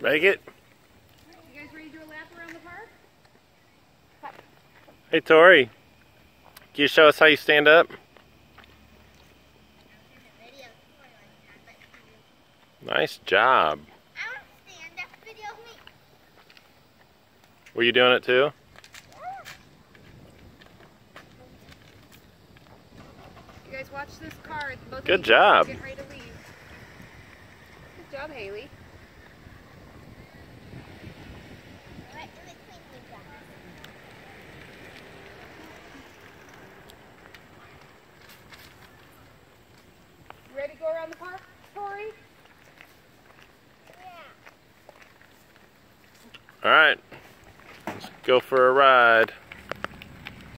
Make it. You guys ready to do a lap around the park? Hey, Tori. Can you show us how you stand up? Nice job. Were you doing it too? You guys watch this car. Both Good job. Get ready to leave. Good job, Hailey. You ready to go around the park, Tori? All right. Let's go for a ride.